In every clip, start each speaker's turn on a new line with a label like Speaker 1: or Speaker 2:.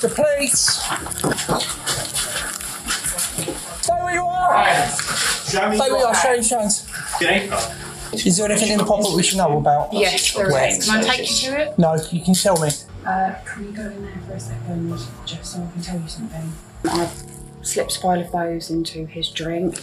Speaker 1: The police! Stay where you are!
Speaker 2: Show me
Speaker 1: Stay where you
Speaker 2: your
Speaker 1: are, show your hands.
Speaker 2: Jacob.
Speaker 1: Is there anything in the pop-up we should know about?
Speaker 3: Yes, there
Speaker 1: Where?
Speaker 3: is. Can I take you to it?
Speaker 1: No, you can tell me.
Speaker 3: Uh, can we go in there for a second, just so I can tell you something? I've slipped five of those into his drink.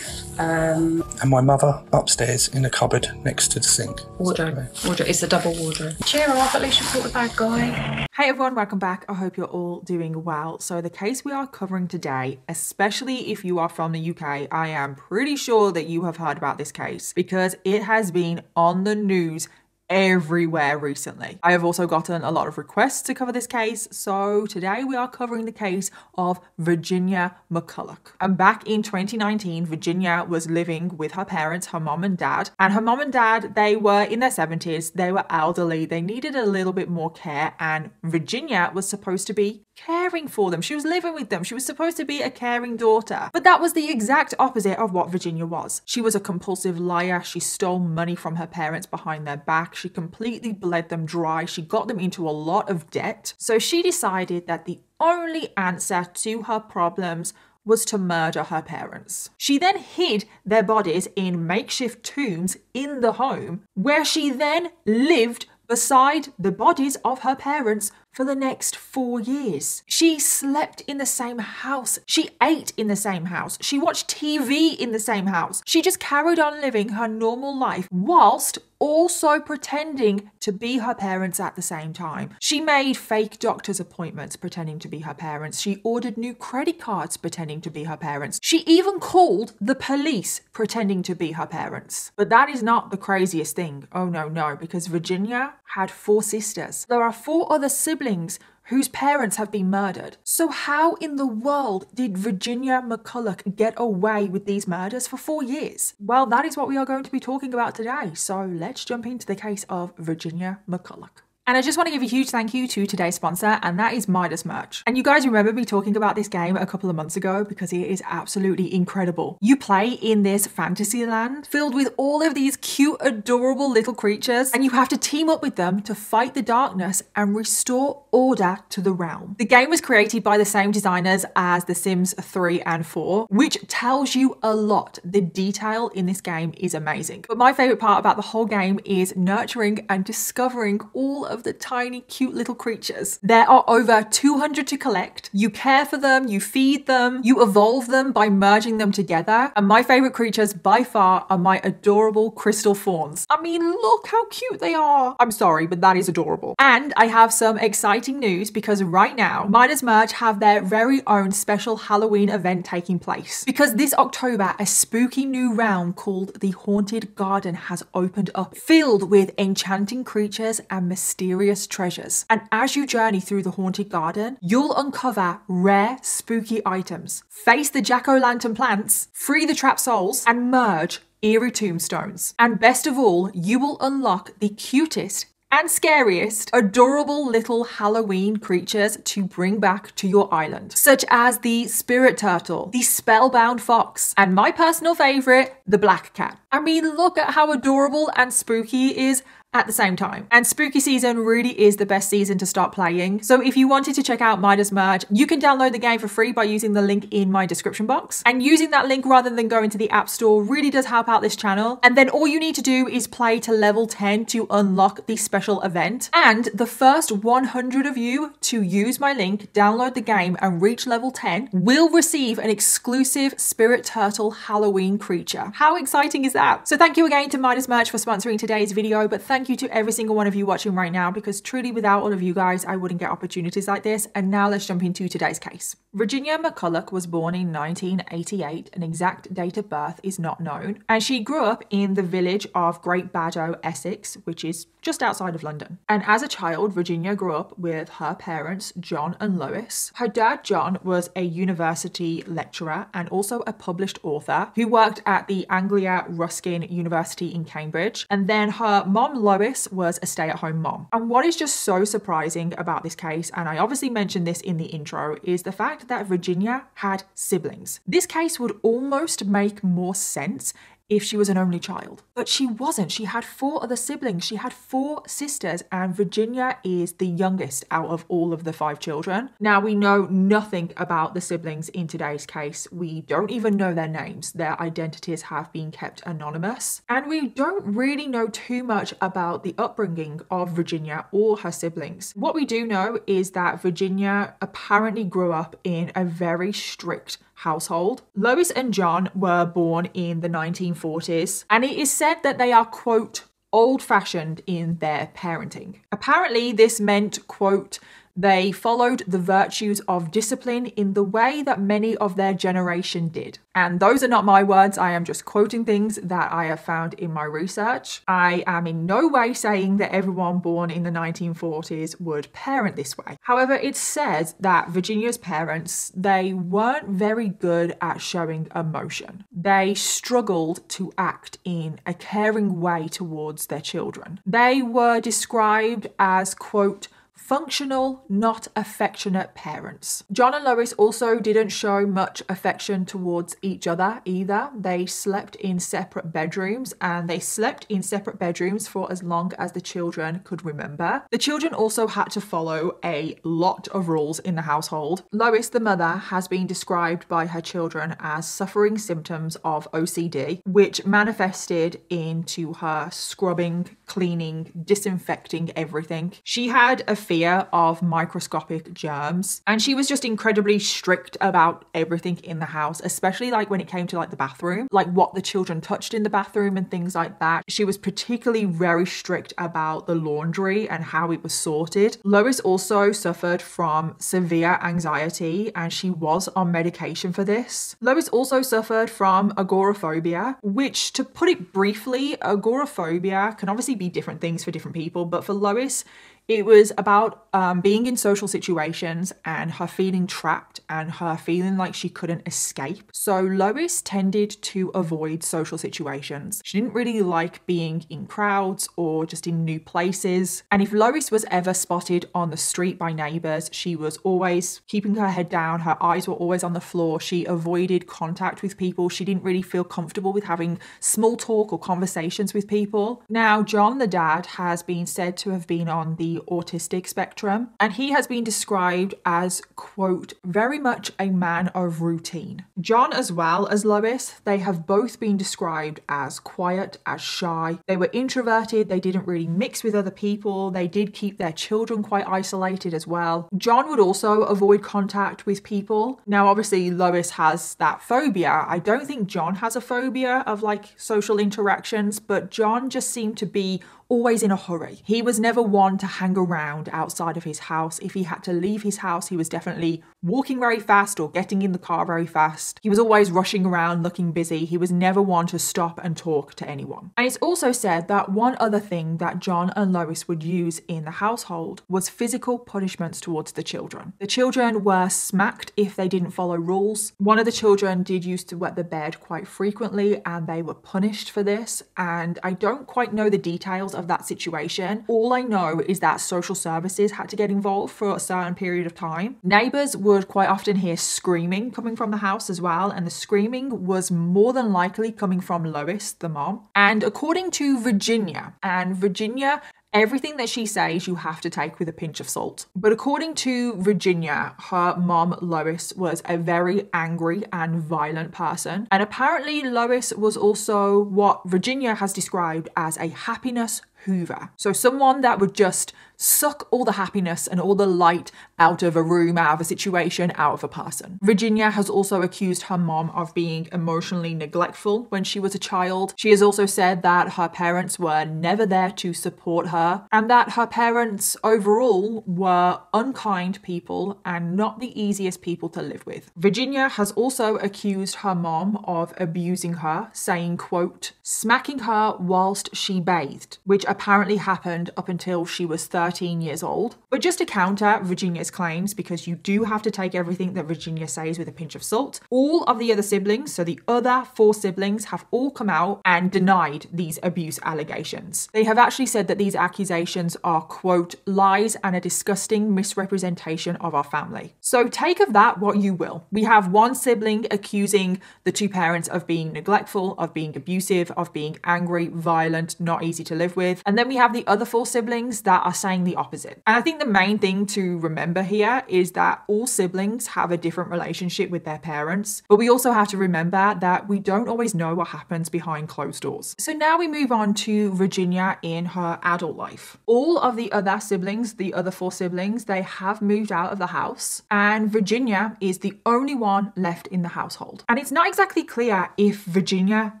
Speaker 3: Um,
Speaker 1: And my mother upstairs in a cupboard next to the sink.
Speaker 3: wardrobe. Wardrobe. It's a double wardrobe. Cheer up, at least you caught the bad guy.
Speaker 4: Hey everyone, welcome back. I hope you're all doing well. So, the case we are covering today, especially if you are from the UK, I am pretty sure that you have heard about this case because it has been on the news everywhere recently. I have also gotten a lot of requests to cover this case, so today we are covering the case of Virginia McCulloch. And back in 2019, Virginia was living with her parents, her mom and dad, and her mom and dad, they were in their 70s, they were elderly, they needed a little bit more care, and Virginia was supposed to be caring for them. She was living with them. She was supposed to be a caring daughter. But that was the exact opposite of what Virginia was. She was a compulsive liar. She stole money from her parents behind their back. She completely bled them dry. She got them into a lot of debt. So she decided that the only answer to her problems was to murder her parents. She then hid their bodies in makeshift tombs in the home, where she then lived beside the bodies of her parents for the next four years. She slept in the same house. She ate in the same house. She watched TV in the same house. She just carried on living her normal life whilst also pretending to be her parents at the same time. She made fake doctor's appointments pretending to be her parents. She ordered new credit cards pretending to be her parents. She even called the police pretending to be her parents. But that is not the craziest thing. Oh no, no, because Virginia had four sisters. There are four other siblings whose parents have been murdered. So, how in the world did Virginia McCulloch get away with these murders for four years? Well, that is what we are going to be talking about today. So, let's jump into the case of Virginia McCulloch. And I just want to give a huge thank you to today's sponsor, and that is Midas Merge. And you guys remember me talking about this game a couple of months ago because it is absolutely incredible. You play in this fantasy land filled with all of these cute, adorable little creatures, and you have to team up with them to fight the darkness and restore order to the realm. The game was created by the same designers as The Sims 3 and 4, which tells you a lot. The detail in this game is amazing. But my favorite part about the whole game is nurturing and discovering all of the tiny, cute little creatures. There are over 200 to collect. You care for them, you feed them, you evolve them by merging them together. And my favorite creatures by far are my adorable crystal fawns. I mean, look how cute they are. I'm sorry, but that is adorable. And I have some exciting news because right now, Midas Merge have their very own special Halloween event taking place. Because this October, a spooky new realm called the Haunted Garden has opened up, filled with enchanting creatures and mysterious treasures. And as you journey through the Haunted Garden, you'll uncover rare, spooky items, face the jack o' lantern plants, free the trapped souls, and merge eerie tombstones. And best of all, you will unlock the cutest and scariest, adorable little Halloween creatures to bring back to your island, such as the spirit turtle, the spellbound fox, and my personal favorite, the black cat. I mean, look at how adorable and spooky is at the same time. And spooky season really is the best season to start playing. So if you wanted to check out Midas Merge, you can download the game for free by using the link in my description box. And using that link rather than going to the App Store really does help out this channel. And then all you need to do is play to level 10 to unlock the special event. And the first 100 of you to use my link, download the game and reach level 10 will receive an exclusive Spirit Turtle Halloween creature. How exciting is that? So thank you again to Midas Merge for sponsoring today's video, but thank you to every single one of you watching right now because truly without all of you guys, I wouldn't get opportunities like this. And now let's jump into today's case. Virginia McCulloch was born in 1988. An exact date of birth is not known. And she grew up in the village of Great Baddow, Essex, which is just outside of London. And as a child, Virginia grew up with her parents, John and Lois. Her dad, John, was a university lecturer and also a published author who worked at the Anglia Ruskin University in Cambridge. And then her mom, Lois, was a stay at home mom. And what is just so surprising about this case, and I obviously mentioned this in the intro, is the fact that Virginia had siblings. This case would almost make more sense if she was an only child. But she wasn't. She had four other siblings. She had four sisters, and Virginia is the youngest out of all of the five children. Now, we know nothing about the siblings in today's case. We don't even know their names. Their identities have been kept anonymous. And we don't really know too much about the upbringing of Virginia or her siblings. What we do know is that Virginia apparently grew up in a very strict household. Lois and John were born in the 1940s, and it is said that they are, quote, old fashioned in their parenting. Apparently, this meant, quote, they followed the virtues of discipline in the way that many of their generation did. And those are not my words, I am just quoting things that I have found in my research. I am in no way saying that everyone born in the 1940s would parent this way. However, it says that Virginia's parents, they weren't very good at showing emotion. They struggled to act in a caring way towards their children. They were described as, quote, functional, not affectionate parents. John and Lois also didn't show much affection towards each other either. They slept in separate bedrooms and they slept in separate bedrooms for as long as the children could remember. The children also had to follow a lot of rules in the household. Lois, the mother, has been described by her children as suffering symptoms of OCD, which manifested into her scrubbing, cleaning, disinfecting everything. She had a fear fear of microscopic germs. And she was just incredibly strict about everything in the house, especially like when it came to like the bathroom, like what the children touched in the bathroom and things like that. She was particularly very strict about the laundry and how it was sorted. Lois also suffered from severe anxiety and she was on medication for this. Lois also suffered from agoraphobia, which to put it briefly, agoraphobia can obviously be different things for different people, but for Lois, it was about um, being in social situations and her feeling trapped and her feeling like she couldn't escape. So Lois tended to avoid social situations. She didn't really like being in crowds or just in new places. And if Lois was ever spotted on the street by neighbours, she was always keeping her head down, her eyes were always on the floor. She avoided contact with people. She didn't really feel comfortable with having small talk or conversations with people. Now, John, the dad, has been said to have been on the autistic spectrum, and he has been described as, quote, very much a man of routine. John, as well as Lois, they have both been described as quiet, as shy. They were introverted, they didn't really mix with other people, they did keep their children quite isolated as well. John would also avoid contact with people. Now, obviously, Lois has that phobia. I don't think John has a phobia of like social interactions, but John just seemed to be always in a hurry. He was never one to hang around outside of his house. If he had to leave his house, he was definitely walking very fast or getting in the car very fast. He was always rushing around looking busy. He was never one to stop and talk to anyone. And it's also said that one other thing that John and Lois would use in the household was physical punishments towards the children. The children were smacked if they didn't follow rules. One of the children did used to wet the bed quite frequently and they were punished for this. And I don't quite know the details of that situation. All I know is that social services had to get involved for a certain period of time. Neighbours would quite often hear screaming coming from the house as well, and the screaming was more than likely coming from Lois, the mom. And according to Virginia, and Virginia Everything that she says, you have to take with a pinch of salt. But according to Virginia, her mom, Lois, was a very angry and violent person. And apparently, Lois was also what Virginia has described as a happiness hoover. So, someone that would just suck all the happiness and all the light out of a room, out of a situation, out of a person. Virginia has also accused her mom of being emotionally neglectful when she was a child. She has also said that her parents were never there to support her and that her parents overall were unkind people and not the easiest people to live with. Virginia has also accused her mom of abusing her, saying, quote, smacking her whilst she bathed, which apparently happened up until she was 13 years old. But just to counter Virginia's claims, because you do have to take everything that Virginia says with a pinch of salt, all of the other siblings, so the other four siblings, have all come out and denied these abuse allegations. They have actually said that these accusations are, quote, lies and a disgusting misrepresentation of our family. So take of that what you will. We have one sibling accusing the two parents of being neglectful, of being abusive, of being angry, violent, not easy to live with. And then we have the other four siblings that are saying the opposite. And I think the main thing to remember here is that all siblings have a different relationship with their parents, but we also have to remember that we don't always know what happens behind closed doors. So now we move on to Virginia in her adult life. All of the other siblings, the other four siblings, they have moved out of the house, and Virginia is the only one left in the household. And it's not exactly clear if Virginia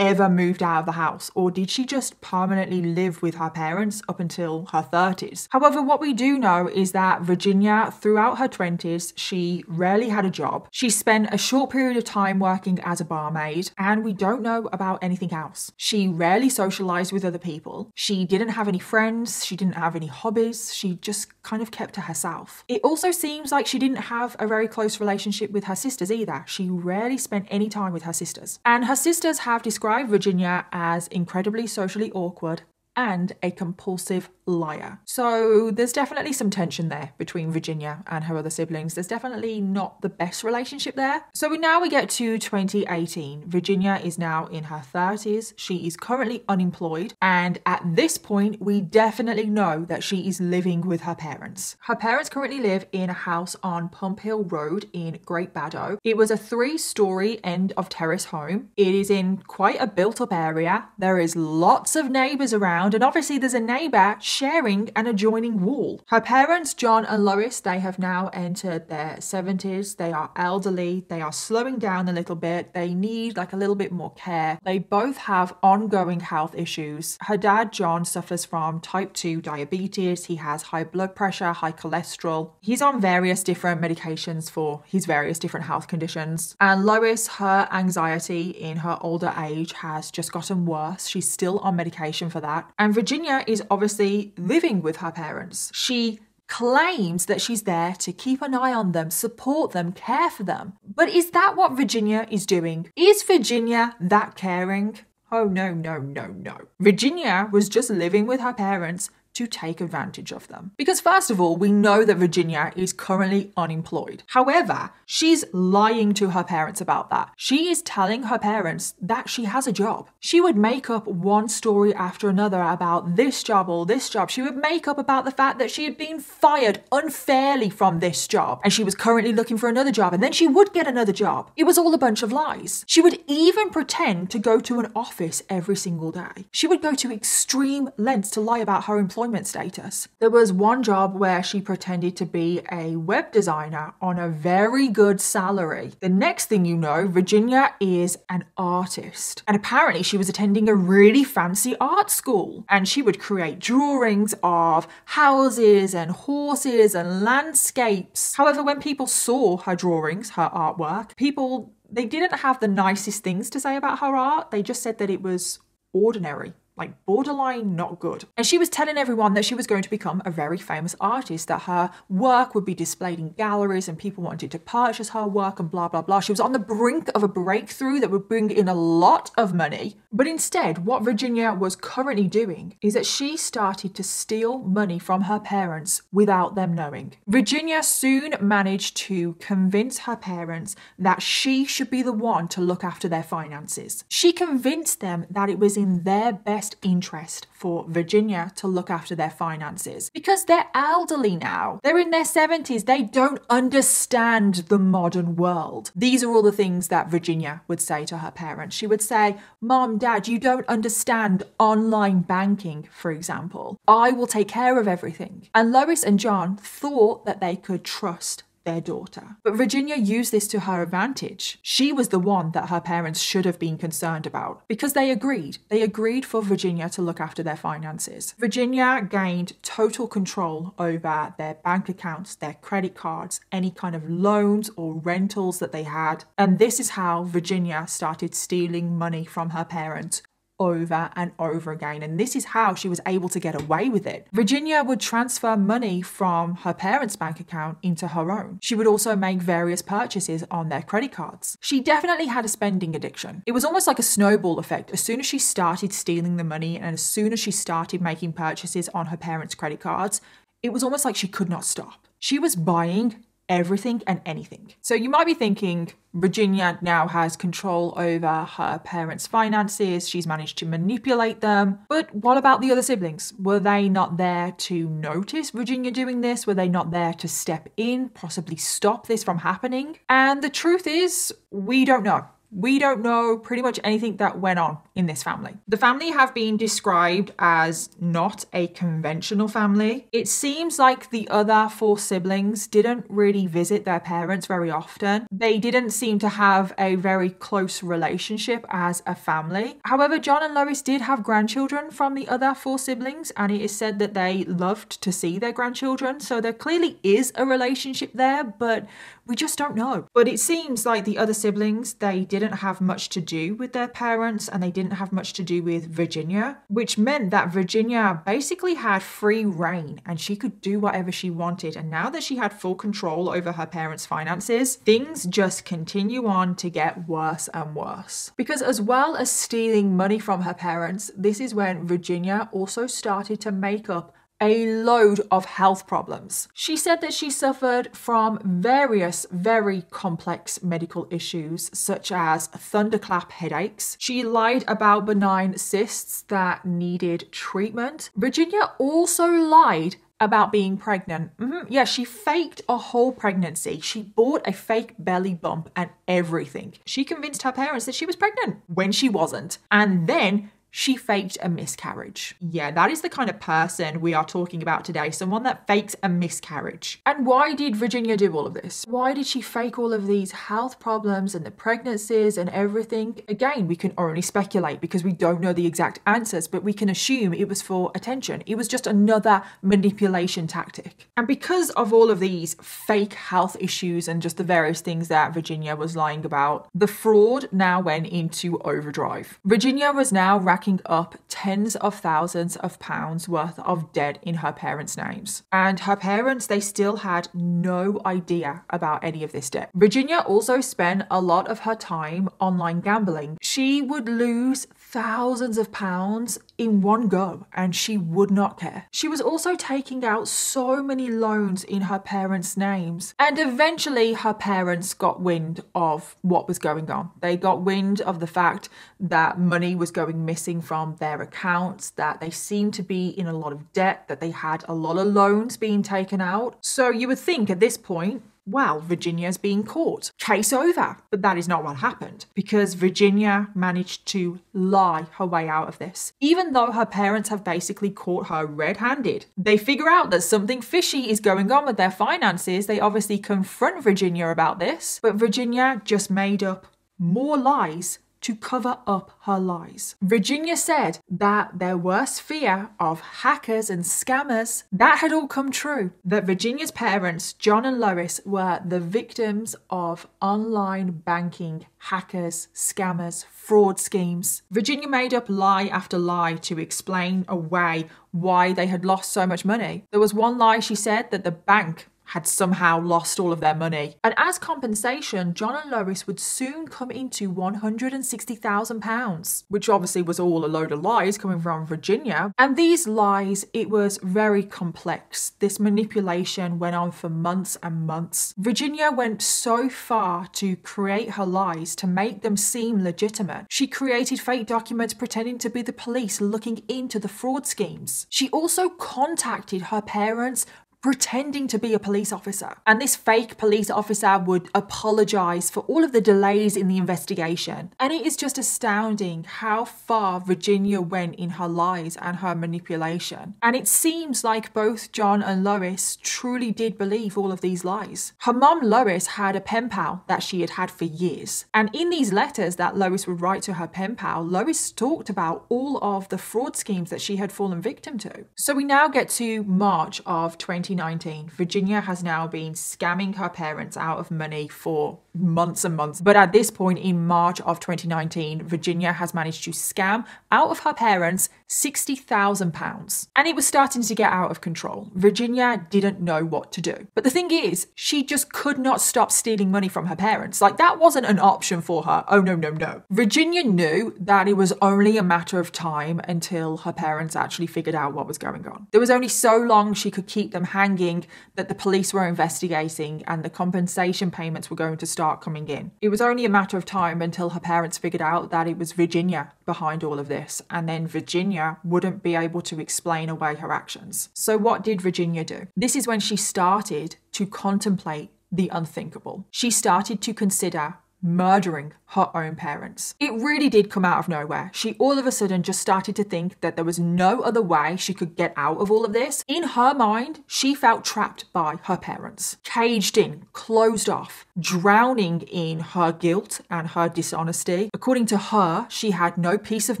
Speaker 4: ever moved out of the house, or did she just permanently live with her parents up until her 30s? However, what we do know is that Virginia, throughout her 20s, she rarely had a job. She spent a short period of time working as a barmaid, and we don't know about anything else. She rarely socialized with other people. She didn't have any friends, she didn't have any hobbies, she just kind of kept to herself. It also seems like she didn't have a very close relationship with her sisters either. She rarely spent any time with her sisters. And her sisters have described Virginia as incredibly socially awkward and a compulsive liar. So there's definitely some tension there between Virginia and her other siblings. There's definitely not the best relationship there. So now we get to 2018. Virginia is now in her 30s. She is currently unemployed. And at this point, we definitely know that she is living with her parents. Her parents currently live in a house on Pump Hill Road in Great Baddow. It was a three story end of terrace home. It is in quite a built up area. There is lots of neighbours around and obviously there's a neighbour sharing an adjoining wall. Her parents, John and Lois, they have now entered their 70s. They are elderly, they are slowing down a little bit, they need like a little bit more care. They both have ongoing health issues. Her dad, John, suffers from type 2 diabetes, he has high blood pressure, high cholesterol. He's on various different medications for his various different health conditions. And Lois, her anxiety in her older age has just gotten worse. She's still on medication for that. And Virginia is obviously living with her parents. She claims that she's there to keep an eye on them, support them, care for them. But is that what Virginia is doing? Is Virginia that caring? Oh, no, no, no, no. Virginia was just living with her parents to take advantage of them. Because, first of all, we know that Virginia is currently unemployed. However, she's lying to her parents about that. She is telling her parents that she has a job. She would make up one story after another about this job or this job. She would make up about the fact that she had been fired unfairly from this job and she was currently looking for another job and then she would get another job. It was all a bunch of lies. She would even pretend to go to an office every single day. She would go to extreme lengths to lie about her employment employment status. There was one job where she pretended to be a web designer on a very good salary. The next thing you know, Virginia is an artist. And apparently, she was attending a really fancy art school. And she would create drawings of houses and horses and landscapes. However, when people saw her drawings, her artwork, people they didn't have the nicest things to say about her art. They just said that it was ordinary like borderline not good. And she was telling everyone that she was going to become a very famous artist, that her work would be displayed in galleries and people wanted to purchase her work and blah, blah, blah. She was on the brink of a breakthrough that would bring in a lot of money. But instead, what Virginia was currently doing is that she started to steal money from her parents without them knowing. Virginia soon managed to convince her parents that she should be the one to look after their finances. She convinced them that it was in their best best interest for Virginia to look after their finances because they're elderly now. They're in their 70s. They don't understand the modern world. These are all the things that Virginia would say to her parents. She would say, Mom, Dad, you don't understand online banking, for example. I will take care of everything. And Lois and John thought that they could trust their daughter. But Virginia used this to her advantage. She was the one that her parents should have been concerned about because they agreed. They agreed for Virginia to look after their finances. Virginia gained total control over their bank accounts, their credit cards, any kind of loans or rentals that they had. And this is how Virginia started stealing money from her parents over and over again. And this is how she was able to get away with it. Virginia would transfer money from her parents' bank account into her own. She would also make various purchases on their credit cards. She definitely had a spending addiction. It was almost like a snowball effect. As soon as she started stealing the money and as soon as she started making purchases on her parents' credit cards, it was almost like she could not stop. She was buying everything and anything. So you might be thinking, Virginia now has control over her parents' finances. She's managed to manipulate them. But what about the other siblings? Were they not there to notice Virginia doing this? Were they not there to step in, possibly stop this from happening? And the truth is, we don't know. We don't know pretty much anything that went on in this family. The family have been described as not a conventional family. It seems like the other four siblings didn't really visit their parents very often. They didn't seem to have a very close relationship as a family. However, John and Lois did have grandchildren from the other four siblings, and it is said that they loved to see their grandchildren. So there clearly is a relationship there, but we just don't know. But it seems like the other siblings, they didn't have much to do with their parents and they didn't have much to do with Virginia, which meant that Virginia basically had free reign and she could do whatever she wanted. And now that she had full control over her parents' finances, things just continue on to get worse and worse. Because as well as stealing money from her parents, this is when Virginia also started to make up a load of health problems. She said that she suffered from various very complex medical issues, such as thunderclap headaches. She lied about benign cysts that needed treatment. Virginia also lied about being pregnant. Mm-hmm. Yeah, she faked a whole pregnancy. She bought a fake belly bump and everything. She convinced her parents that she was pregnant when she wasn't. And then she faked a miscarriage. Yeah, that is the kind of person we are talking about today. Someone that fakes a miscarriage. And why did Virginia do all of this? Why did she fake all of these health problems and the pregnancies and everything? Again, we can only speculate because we don't know the exact answers, but we can assume it was for attention. It was just another manipulation tactic. And because of all of these fake health issues and just the various things that Virginia was lying about, the fraud now went into overdrive. Virginia was now racking up tens of thousands of pounds worth of debt in her parents' names. And her parents, they still had no idea about any of this debt. Virginia also spent a lot of her time online gambling. She would lose thousands of pounds in one go and she would not care. She was also taking out so many loans in her parents' names. And eventually her parents got wind of what was going on. They got wind of the fact that money was going missing from their accounts, that they seemed to be in a lot of debt, that they had a lot of loans being taken out. So you would think at this point well, Virginia's being caught. Case over. But that is not what happened because Virginia managed to lie her way out of this. Even though her parents have basically caught her red handed, they figure out that something fishy is going on with their finances. They obviously confront Virginia about this, but Virginia just made up more lies to cover up her lies. Virginia said that their worst fear of hackers and scammers, that had all come true. That Virginia's parents, John and Lois, were the victims of online banking hackers, scammers, fraud schemes. Virginia made up lie after lie to explain away why they had lost so much money. There was one lie she said that the bank had somehow lost all of their money. And as compensation, John and Lois would soon come into £160,000, which obviously was all a load of lies coming from Virginia. And these lies, it was very complex. This manipulation went on for months and months. Virginia went so far to create her lies to make them seem legitimate. She created fake documents pretending to be the police looking into the fraud schemes. She also contacted her parents pretending to be a police officer. And this fake police officer would apologize for all of the delays in the investigation. And it is just astounding how far Virginia went in her lies and her manipulation. And it seems like both John and Lois truly did believe all of these lies. Her mom, Lois, had a pen pal that she had had for years. And in these letters that Lois would write to her pen pal, Lois talked about all of the fraud schemes that she had fallen victim to. So we now get to March of 20 2019, Virginia has now been scamming her parents out of money for months and months. But at this point in March of 2019, Virginia has managed to scam out of her parents £60,000. And it was starting to get out of control. Virginia didn't know what to do. But the thing is, she just could not stop stealing money from her parents. Like, that wasn't an option for her. Oh, no, no, no. Virginia knew that it was only a matter of time until her parents actually figured out what was going on. There was only so long she could keep them hanging that the police were investigating and the compensation payments were going to start coming in. It was only a matter of time until her parents figured out that it was Virginia behind all of this, and then Virginia wouldn't be able to explain away her actions. So, what did Virginia do? This is when she started to contemplate the unthinkable. She started to consider murdering her own parents. It really did come out of nowhere. She all of a sudden just started to think that there was no other way she could get out of all of this. In her mind, she felt trapped by her parents, caged in, closed off, drowning in her guilt and her dishonesty. According to her, she had no peace of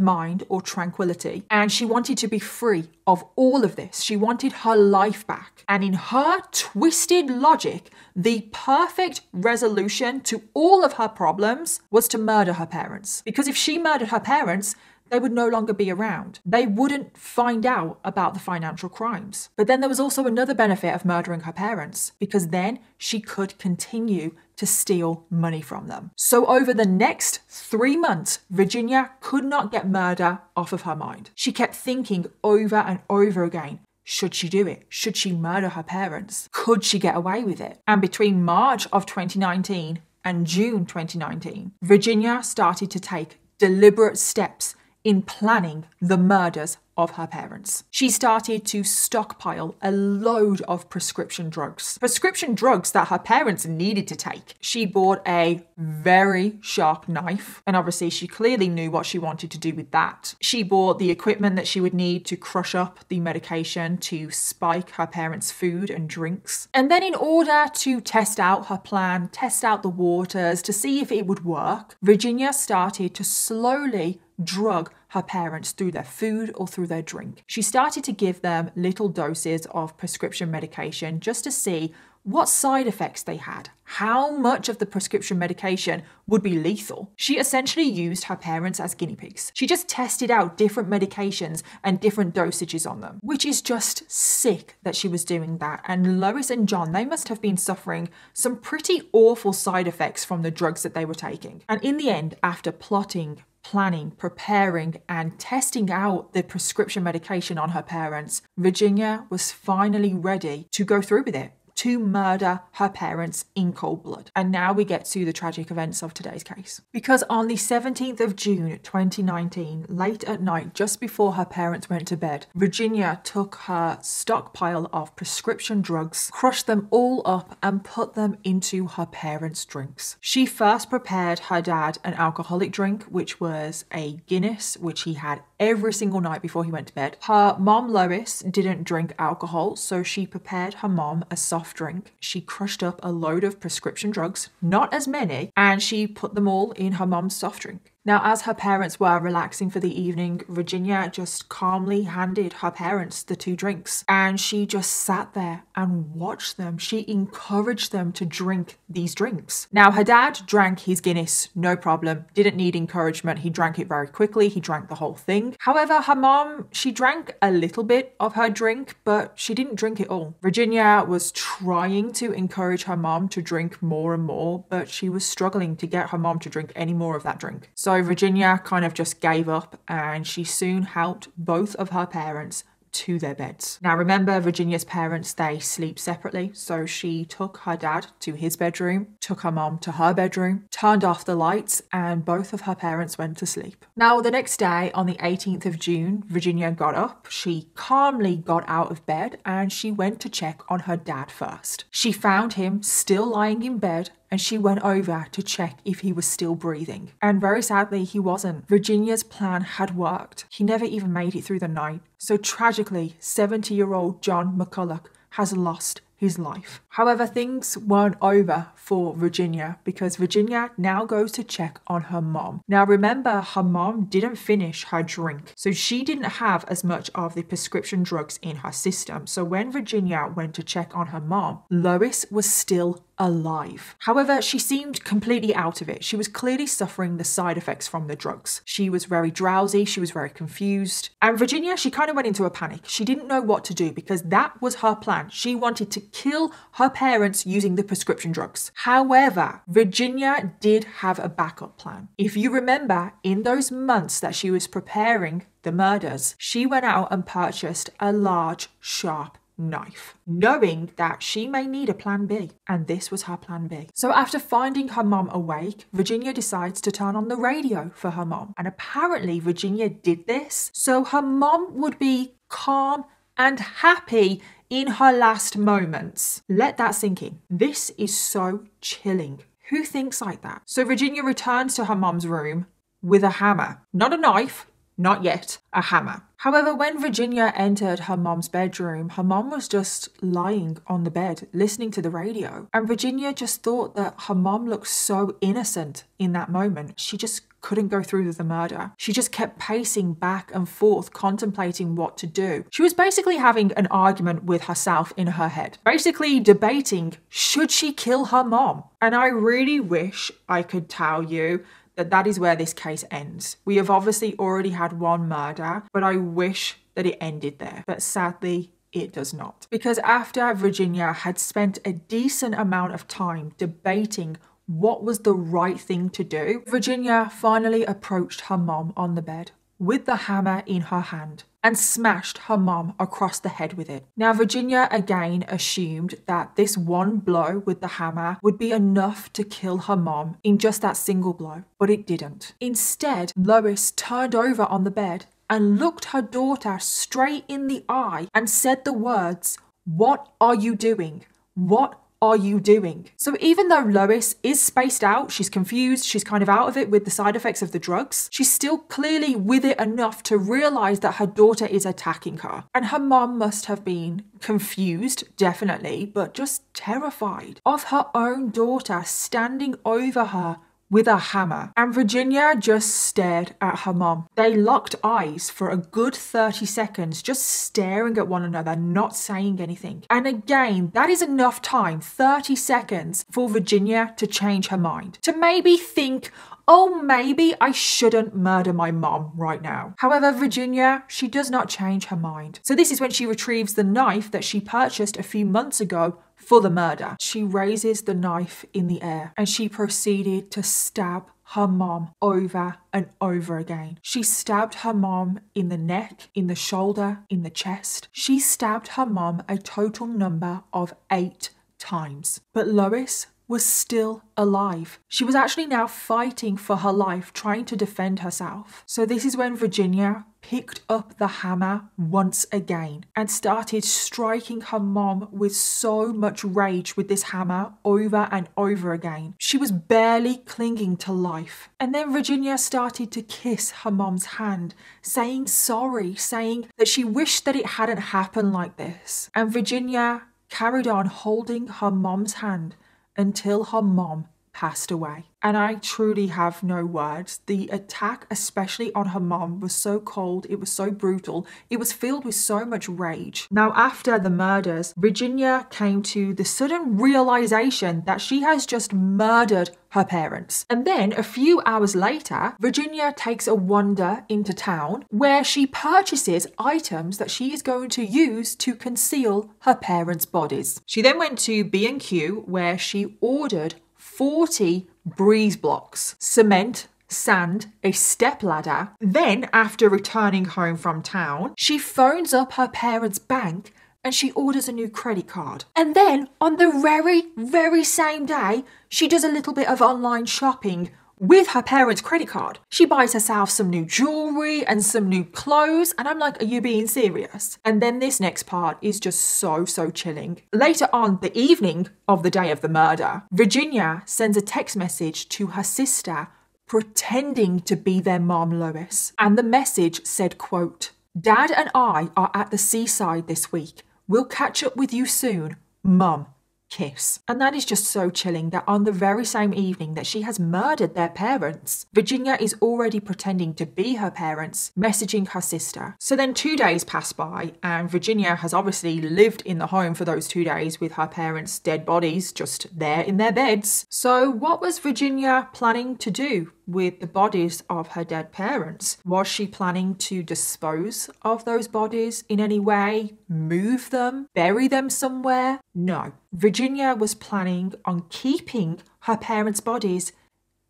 Speaker 4: mind or tranquility, and she wanted to be free of all of this. She wanted her life back. And in her twisted logic, the perfect resolution to all of her problems was to murder her parents. Because if she murdered her parents, they would no longer be around. They wouldn't find out about the financial crimes. But then there was also another benefit of murdering her parents, because then she could continue to steal money from them. So, over the next three months, Virginia could not get murder off of her mind. She kept thinking over and over again should she do it? Should she murder her parents? Could she get away with it? And between March of 2019 and June 2019, Virginia started to take deliberate steps in planning the murders of her parents. She started to stockpile a load of prescription drugs, prescription drugs that her parents needed to take. She bought a very sharp knife, and obviously, she clearly knew what she wanted to do with that. She bought the equipment that she would need to crush up the medication to spike her parents' food and drinks. And then, in order to test out her plan, test out the waters to see if it would work, Virginia started to slowly drug her parents through their food or through their drink. She started to give them little doses of prescription medication just to see what side effects they had, how much of the prescription medication would be lethal. She essentially used her parents as guinea pigs. She just tested out different medications and different dosages on them, which is just sick that she was doing that. And Lois and John, they must have been suffering some pretty awful side effects from the drugs that they were taking. And in the end, after plotting, planning, preparing, and testing out the prescription medication on her parents, Virginia was finally ready to go through with it to murder her parents in cold blood. And now we get to the tragic events of today's case. Because on the 17th of June 2019, late at night, just before her parents went to bed, Virginia took her stockpile of prescription drugs, crushed them all up, and put them into her parents' drinks. She first prepared her dad an alcoholic drink, which was a Guinness, which he had every single night before he went to bed. Her mom, Lois, didn't drink alcohol, so she prepared her mom a soft drink. She crushed up a load of prescription drugs, not as many, and she put them all in her mom's soft drink. Now, as her parents were relaxing for the evening, Virginia just calmly handed her parents the two drinks and she just sat there and watched them. She encouraged them to drink these drinks. Now, her dad drank his Guinness, no problem, didn't need encouragement. He drank it very quickly, he drank the whole thing. However, her mom, she drank a little bit of her drink, but she didn't drink it all. Virginia was trying to encourage her mom to drink more and more, but she was struggling to get her mom to drink any more of that drink. So, so Virginia kind of just gave up and she soon helped both of her parents to their beds. Now, remember, Virginia's parents, they sleep separately. So she took her dad to his bedroom, took her mom to her bedroom, turned off the lights, and both of her parents went to sleep. Now, the next day, on the 18th of June, Virginia got up. She calmly got out of bed and she went to check on her dad first. She found him still lying in bed and she went over to check if he was still breathing. And very sadly, he wasn't. Virginia's plan had worked. He never even made it through the night. So tragically, 70 year old John McCulloch has lost his life. However, things weren't over for Virginia because Virginia now goes to check on her mom. Now, remember, her mom didn't finish her drink, so she didn't have as much of the prescription drugs in her system. So when Virginia went to check on her mom, Lois was still alive. However, she seemed completely out of it. She was clearly suffering the side effects from the drugs. She was very drowsy, she was very confused. And Virginia, she kind of went into a panic. She didn't know what to do because that was her plan. She wanted to kill her parents using the prescription drugs. However, Virginia did have a backup plan. If you remember, in those months that she was preparing the murders, she went out and purchased a large, sharp knife, knowing that she may need a plan B. And this was her plan B. So after finding her mom awake, Virginia decides to turn on the radio for her mom. And apparently, Virginia did this so her mom would be calm and happy in her last moments. Let that sink in. This is so chilling. Who thinks like that? So Virginia returns to her mom's room with a hammer, not a knife, not yet, a hammer. However, when Virginia entered her mom's bedroom, her mom was just lying on the bed listening to the radio. And Virginia just thought that her mom looked so innocent in that moment. She just couldn't go through with the murder. She just kept pacing back and forth, contemplating what to do. She was basically having an argument with herself in her head, basically debating should she kill her mom? And I really wish I could tell you that that is where this case ends. We have obviously already had one murder, but I wish that it ended there. But sadly, it does not. Because after Virginia had spent a decent amount of time debating what was the right thing to do, Virginia finally approached her mom on the bed with the hammer in her hand and smashed her mom across the head with it. Now, Virginia again assumed that this one blow with the hammer would be enough to kill her mom in just that single blow, but it didn't. Instead, Lois turned over on the bed and looked her daughter straight in the eye and said the words, What are you doing? What are you doing? So even though Lois is spaced out, she's confused, she's kind of out of it with the side effects of the drugs, she's still clearly with it enough to realize that her daughter is attacking her. And her mom must have been confused, definitely, but just terrified of her own daughter standing over her with a hammer, and Virginia just stared at her mom. They locked eyes for a good 30 seconds, just staring at one another, not saying anything. And again, that is enough time 30 seconds for Virginia to change her mind, to maybe think, oh, maybe I shouldn't murder my mom right now. However, Virginia, she does not change her mind. So, this is when she retrieves the knife that she purchased a few months ago for the murder. She raises the knife in the air and she proceeded to stab her mom over and over again. She stabbed her mom in the neck, in the shoulder, in the chest. She stabbed her mom a total number of eight times. But Lois was still alive. She was actually now fighting for her life, trying to defend herself. So, this is when Virginia picked up the hammer once again and started striking her mom with so much rage with this hammer over and over again. She was barely clinging to life. And then Virginia started to kiss her mom's hand, saying sorry, saying that she wished that it hadn't happened like this. And Virginia carried on holding her mom's hand until her mom passed away. And I truly have no words. The attack, especially on her mom, was so cold, it was so brutal, it was filled with so much rage. Now, after the murders, Virginia came to the sudden realization that she has just murdered her parents. And then a few hours later, Virginia takes a wander into town where she purchases items that she is going to use to conceal her parents' bodies. She then went to B&Q where she ordered 40 breeze blocks, cement, sand, a step ladder. Then, after returning home from town, she phones up her parents' bank and she orders a new credit card. And then, on the very, very same day, she does a little bit of online shopping with her parents' credit card. She buys herself some new jewelry and some new clothes, and I'm like, are you being serious? And then this next part is just so, so chilling. Later on, the evening of the day of the murder, Virginia sends a text message to her sister pretending to be their mom Lois. And the message said, quote, Dad and I are at the seaside this week. We'll catch up with you soon. mum kiss. And that is just so chilling that on the very same evening that she has murdered their parents, Virginia is already pretending to be her parents, messaging her sister. So then two days pass by, and Virginia has obviously lived in the home for those two days with her parents' dead bodies just there in their beds. So, what was Virginia planning to do? with the bodies of her dead parents. Was she planning to dispose of those bodies in any way? Move them? Bury them somewhere? No. Virginia was planning on keeping her parents' bodies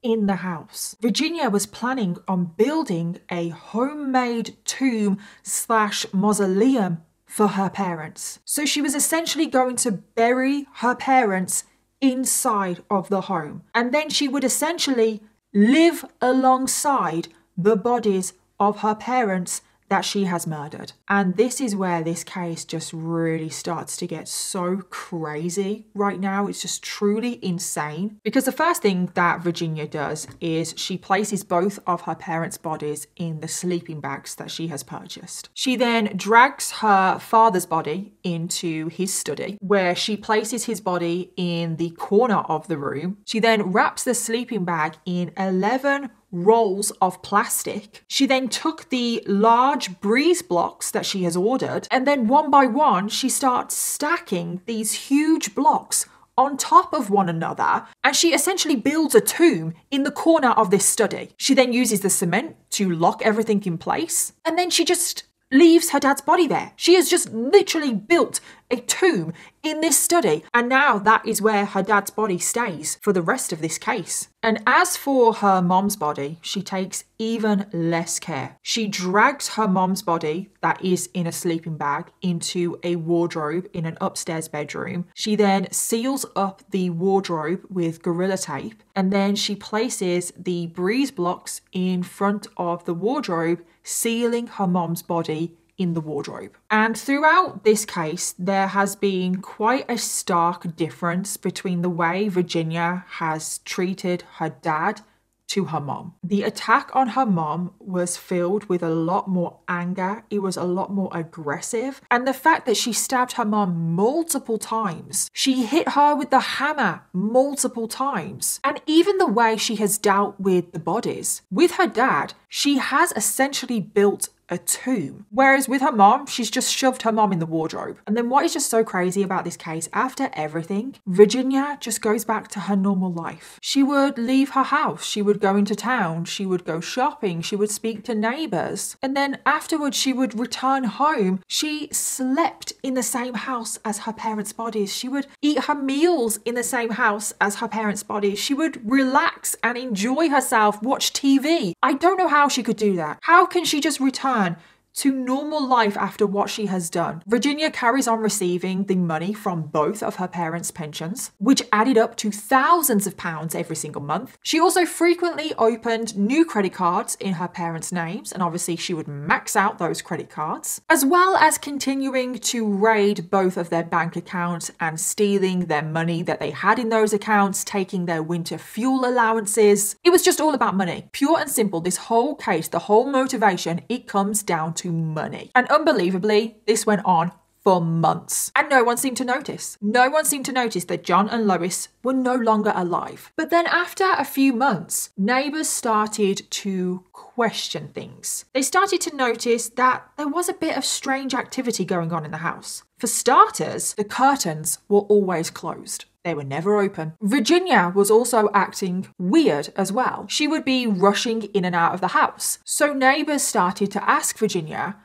Speaker 4: in the house. Virginia was planning on building a homemade tomb slash mausoleum for her parents. So she was essentially going to bury her parents inside of the home. And then she would essentially live alongside the bodies of her parents that she has murdered. And this is where this case just really starts to get so crazy right now. It's just truly insane. Because the first thing that Virginia does is she places both of her parents' bodies in the sleeping bags that she has purchased. She then drags her father's body into his study, where she places his body in the corner of the room. She then wraps the sleeping bag in 11 rolls of plastic. She then took the large breeze blocks that she has ordered, and then one by one, she starts stacking these huge blocks on top of one another, and she essentially builds a tomb in the corner of this study. She then uses the cement to lock everything in place, and then she just leaves her dad's body there. She has just literally built a tomb in this study, and now that is where her dad's body stays for the rest of this case. And as for her mom's body, she takes even less care. She drags her mom's body, that is in a sleeping bag, into a wardrobe in an upstairs bedroom. She then seals up the wardrobe with gorilla tape, and then she places the breeze blocks in front of the wardrobe, sealing her mom's body in the wardrobe. And throughout this case, there has been quite a stark difference between the way Virginia has treated her dad to her mom. The attack on her mom was filled with a lot more anger, it was a lot more aggressive, and the fact that she stabbed her mom multiple times, she hit her with the hammer multiple times, and even the way she has dealt with the bodies. With her dad, she has essentially built a tomb. Whereas with her mom, she's just shoved her mom in the wardrobe. And then what is just so crazy about this case, after everything, Virginia just goes back to her normal life. She would leave her house, she would go into town, she would go shopping, she would speak to neighbors. And then afterwards, she would return home. She slept in the same house as her parents' bodies. She would eat her meals in the same house as her parents' bodies. She would relax and enjoy herself, watch TV. I don't know how she could do that. How can she just return? Return to normal life after what she has done. Virginia carries on receiving the money from both of her parents' pensions, which added up to thousands of pounds every single month. She also frequently opened new credit cards in her parents' names, and obviously she would max out those credit cards, as well as continuing to raid both of their bank accounts and stealing their money that they had in those accounts, taking their winter fuel allowances. It was just all about money. Pure and simple, this whole case, the whole motivation, it comes down to money. And unbelievably, this went on for months. And no one seemed to notice. No one seemed to notice that John and Lois were no longer alive. But then, after a few months, neighbours started to question things. They started to notice that there was a bit of strange activity going on in the house. For starters, the curtains were always closed. They were never open. Virginia was also acting weird as well. She would be rushing in and out of the house. So neighbours started to ask Virginia,